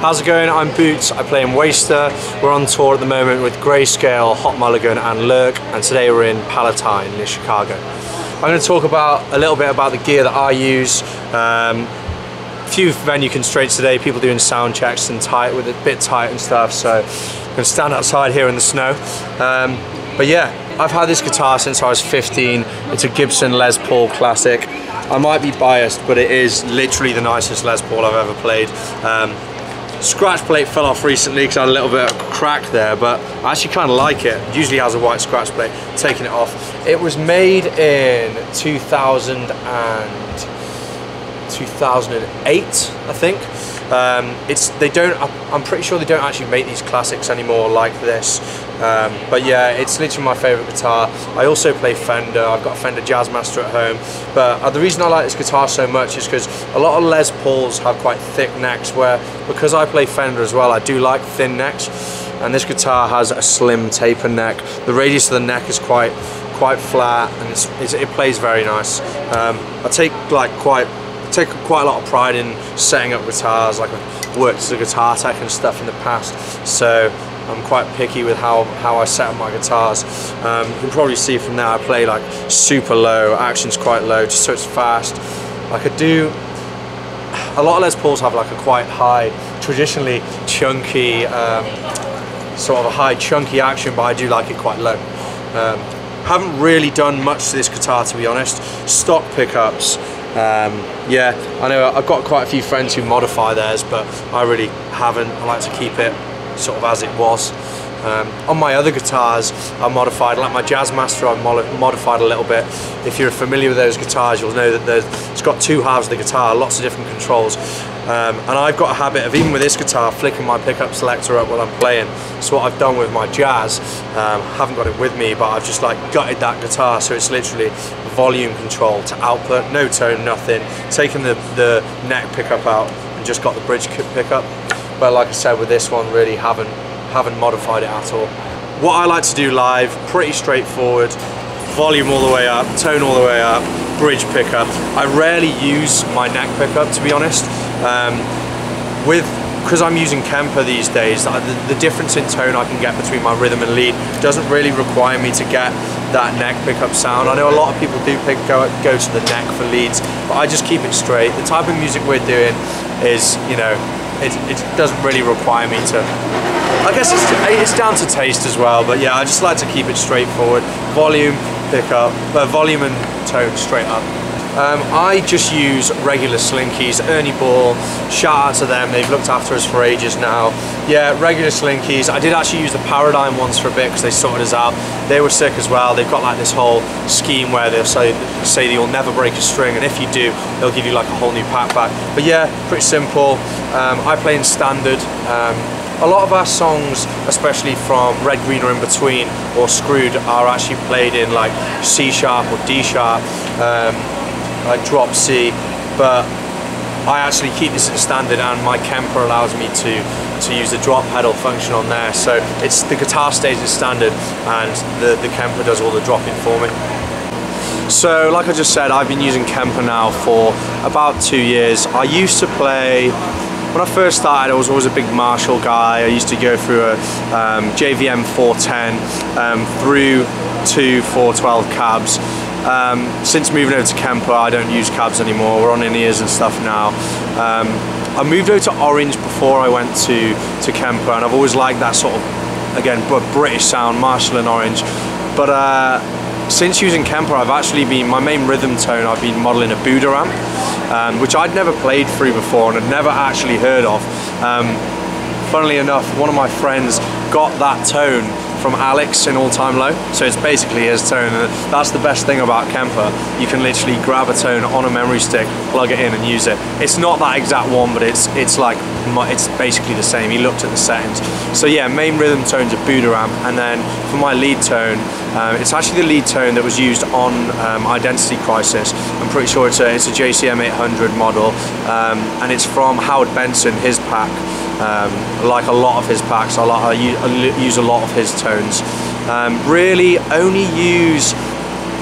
How's it going? I'm Boots. I play in WSTR. We're on tour at the moment with Grayscale, Hot Mulligan, and Lurk, and today we're in Palatine near Chicago. I'm going to talk about a little bit about the gear that I use. Um, few venue constraints today, people doing sound checks and tight with a bit tight and stuff, so I'm going to stand outside here in the snow. Um, but yeah, I've had this guitar since I was 15. It's a Gibson Les Paul Classic. I might be biased, but it is literally the nicest Les Paul I've ever played. Um, scratch plate fell off recently because I had a little bit of crack there, but I actually kind of like it. it. Usually has a white scratch plate, taking it off. It was made in 2000 and 2008, I think. Um, it's they don't. I'm pretty sure they don't actually make these classics anymore like this. Um, but yeah, it's literally my favourite guitar. I also play Fender. I've got a Fender Jazzmaster at home. But uh, the reason I like this guitar so much is because a lot of Les Pauls have quite thick necks. Where because I play Fender as well, I do like thin necks. And this guitar has a slim taper neck. The radius of the neck is quite quite flat and it's, it's, it plays very nice. Um, I take like quite take quite a lot of pride in setting up guitars. Like I've worked as a guitar tech and stuff in the past, so I'm quite picky with how, how I set up my guitars. Um, you can probably see from there I play like super low, action's quite low, just so it's fast. I could do, a lot of Les Pauls have like a quite high, traditionally chunky, um, sort of a high chunky action, but I do like it quite low. Um, haven't really done much to this guitar to be honest. Stock pickups, um, yeah, I know I've got quite a few friends who modify theirs, but I really haven't. I like to keep it sort of as it was. Um, on my other guitars, I modified, like my Jazzmaster, I modified a little bit. If you're familiar with those guitars, you'll know that it's got two halves of the guitar, lots of different controls. Um, and I've got a habit of, even with this guitar, flicking my pickup selector up while I'm playing. So what I've done with my Jazz, um, haven't got it with me, but I've just like gutted that guitar, so it's literally volume control to output, no tone, nothing. Taken the, the neck pickup out and just got the bridge pickup. But like I said, with this one, really haven't haven't modified it at all. What I like to do live, pretty straightforward, volume all the way up, tone all the way up, bridge pickup. I rarely use my neck pickup to be honest. Um, with because I'm using Kemper these days, the, the, difference in tone I can get between my rhythm and lead doesn't really require me to get that neck pickup sound. I know a lot of people do pick go, go to the neck for leads, but I just keep it straight. The type of music we're doing is, you know, it, it doesn't really require me to I guess it's, it's down to taste as well, but yeah, I just like to keep it straightforward. Volume, pick up, uh, volume and tone straight up. Um, I just use regular Slinkies, Ernie Ball, shout out to them, they've looked after us for ages now. Yeah, regular Slinkies. I did actually use the Paradigm ones for a bit because they sorted us out. They were sick as well. They've got like this whole scheme where they'll say, say that you'll never break a string and if you do, they'll give you like a whole new pack back. But yeah, pretty simple. Um, I play in standard. Um, a lot of our songs, especially from Red, Green or In Between or SKRWD, are actually played in like C sharp or D sharp, um, like drop C, but I actually keep this in standard and my Kemper allows me to to use the drop pedal function on there. So it's the guitar stays in standard and the, the Kemper does all the dropping for me. So like I just said, I've been using Kemper now for about two years. I used to play when I first started, I was always a big Marshall guy. I used to go through a um, JVM 410 um, through two 412 cabs. Um, since moving over to Kemper, I don't use cabs anymore. We're on in-ears and stuff now. Um, I moved over to Orange before I went to, to Kemper, and I've always liked that sort of, again, British sound, Marshall and Orange. But uh, since using Kemper, I've actually been, my main rhythm tone, I've been modeling a Budda amp, um, which I'd never played through before and had never actually heard of. Um, funnily enough, one of my friends got that tone from Alex in All Time Low. So it's basically his tone. That's the best thing about Kemper. You can literally grab a tone on a memory stick, plug it in and use it. It's not that exact one, but it's it's like, it's basically the same. He looked at the settings. So yeah, main rhythm tone's a Budda. And then for my lead tone, um, it's actually the lead tone that was used on um, Identity Crisis. I'm pretty sure it's a, it's a JCM 800 model. Um, and it's from Howard Benson, his pack. Um, like a lot of his packs, I, like, I use a lot of his tones. Um, really only use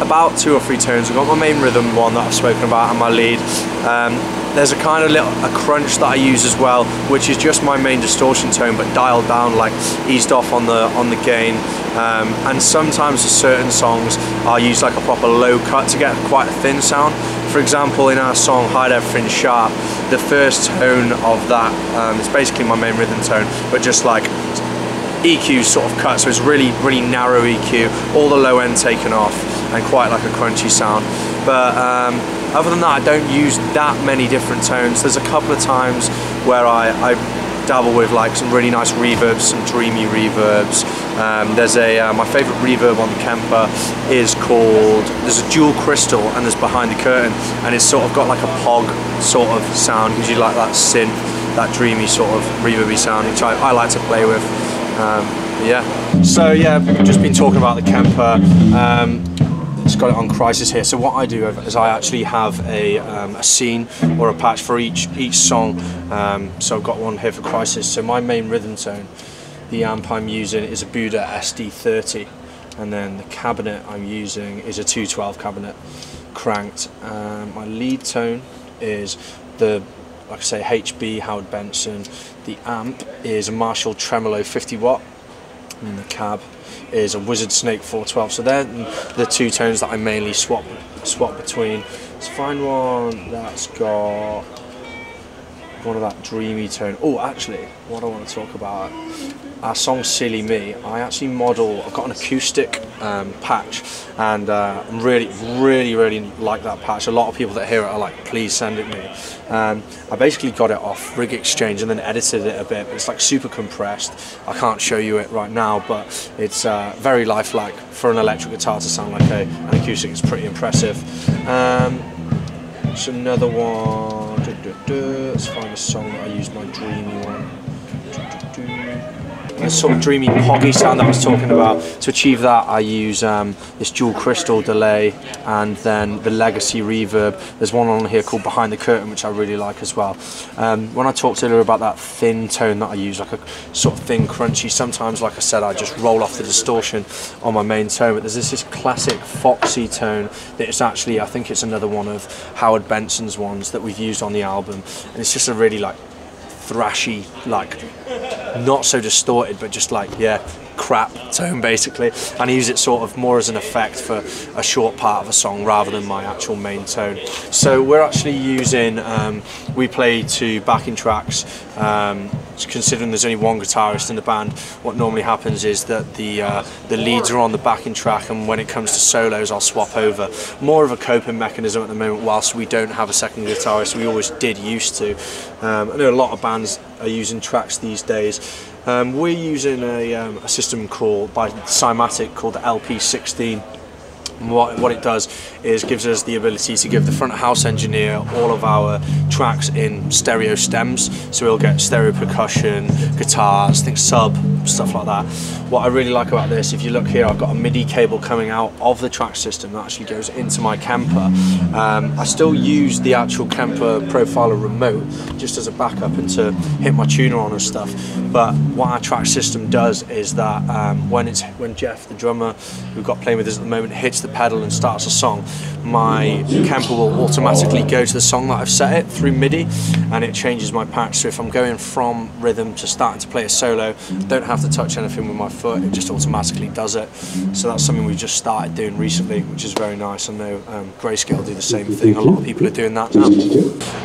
about two or three tones. I've got my main rhythm one that I've spoken about and my lead. Um, there's a kind of little a crunch that I use as well, which is just my main distortion tone, but dialed down, like eased off on the on the gain. Um, and sometimes for certain songs, I'll use like a proper low cut to get quite a thin sound. For example, in our song Hide Everything Sharp, the first tone of that um, is basically my main rhythm tone, but just like EQ sort of cut, so it's really, really narrow EQ, all the low end taken off, and quite like a crunchy sound. But um, other than that, I don't use that many different tones. There's a couple of times where I, I dabble with like some really nice reverbs, some dreamy reverbs. Um, there's a uh, my favourite reverb on the Kemper is called there's a dual crystal and there's behind the curtain and it's sort of got like a pog sort of sound because you like that synth that dreamy sort of reverby sound which I, I like to play with. Um, yeah. So yeah, just been talking about the Kemper. Um, it's got it on Crisis here. So what I do is I actually have a, um, a scene or a patch for each each song. Um, so I've got one here for Crisis. So my main rhythm tone, the amp I'm using is a Budda SD30, and then the cabinet I'm using is a 212 cabinet, cranked. Um, my lead tone is the like I say HB Howard Benson. The amp is a Marshall Tremolo 50 watt, and the cab is a Wizard Snake 412. So they're the two tones that I mainly swap swap between. Let's find one that's got one of that dreamy tone. Oh, actually, what I want to talk about, our song Silly Me, I actually model, I've got an acoustic um, patch and uh, I'm really, really, really like that patch. A lot of people that hear it are like, please send it me. Um, I basically got it off Rig Exchange and then edited it a bit, but it's like super compressed. I can't show you it right now, but it's uh, very lifelike for an electric guitar to sound like a, an acoustic. It's pretty impressive. Um, it's another one. Let's find a song that I use my dreamy one. Sort of dreamy poggy sound I was talking about. To achieve that, I use um, this dual crystal delay and then the legacy reverb. There's one on here called Behind the Curtain, which I really like as well. Um, when I talked earlier about that thin tone that I use, like a sort of thin, crunchy, sometimes, like I said, I just roll off the distortion on my main tone. But there's this, this classic foxy tone that is actually, I think it's another one of Howard Benson's ones that we've used on the album. And it's just a really like thrashy, like not so distorted, but just like yeah, crap tone basically. And I use it sort of more as an effect for a short part of a song rather than my actual main tone. So we're actually using, um, we play to backing tracks. Um, considering there's only one guitarist in the band, what normally happens is that the uh, the leads are on the backing track, and when it comes to solos, I'll swap over. More of a coping mechanism at the moment, whilst we don't have a second guitarist, we always did used to. Um, I know a lot of bands are using tracks these days. Um, we're using a, um, a, system called by Cymatic called the LP16 what, what it does is gives us the ability to give the front house engineer all of our tracks in stereo stems. So we'll get stereo percussion guitars think sub stuff like that. What I really like about this if you look here I've got a MIDI cable coming out of the track system that actually goes into my Kemper um, I still use the actual Kemper profiler remote just as a backup and to hit my tuner on and stuff. But what our track system does is that um, when it's when Jeff the drummer who got playing with us at the moment hits the pedal and starts a song, my Kemper will automatically go to the song that I've set it through MIDI and it changes my patch. So if I'm going from rhythm to starting to play a solo, I don't have to touch anything with my foot, it just automatically does it. So that's something we've just started doing recently, which is very nice. I know um, Grayscale do the same thing, a lot of people are doing that now.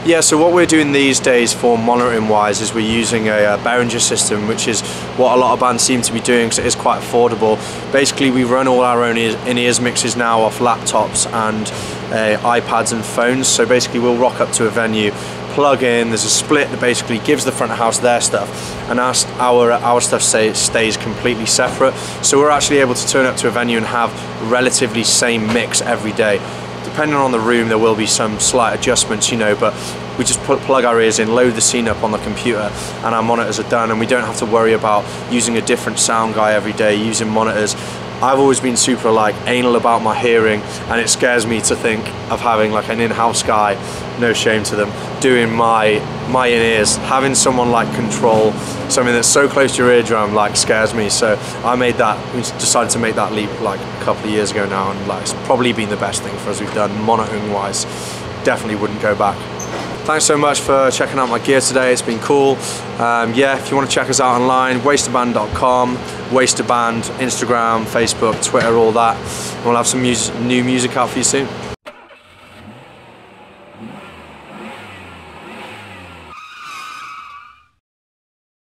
Yeah, so what we're doing these days for monitoring wise is we're using a, a Behringer system, which is what a lot of bands seem to be doing because it is quite affordable. Basically, we run all our own in-ears mixes now off laptops and uh, iPads and phones. So basically we'll rock up to a venue, plug in, there's a split that basically gives the front of house their stuff and our, our, our stuff say, stays completely separate. So we're actually able to turn up to a venue and have relatively same mix every day. Depending on the room, there will be some slight adjustments, you know, but we just put, plug our ears in, load the scene up on the computer, and our monitors are done, and we don't have to worry about using a different sound guy every day, using monitors. I've always been super like anal about my hearing and it scares me to think of having like an in-house guy, no shame to them, doing my my in-ears. Having someone like control something that's so close to your eardrum like scares me. So I made that, we decided to make that leap like a couple of years ago now and like it's probably been the best thing for us we've done monitoring wise. Definitely wouldn't go back. Thanks so much for checking out my gear today. It's been cool. Um, yeah, if you want to check us out online, wstrband.com, wasterband, Instagram, Facebook, Twitter, all that. We'll have some new music out for you soon.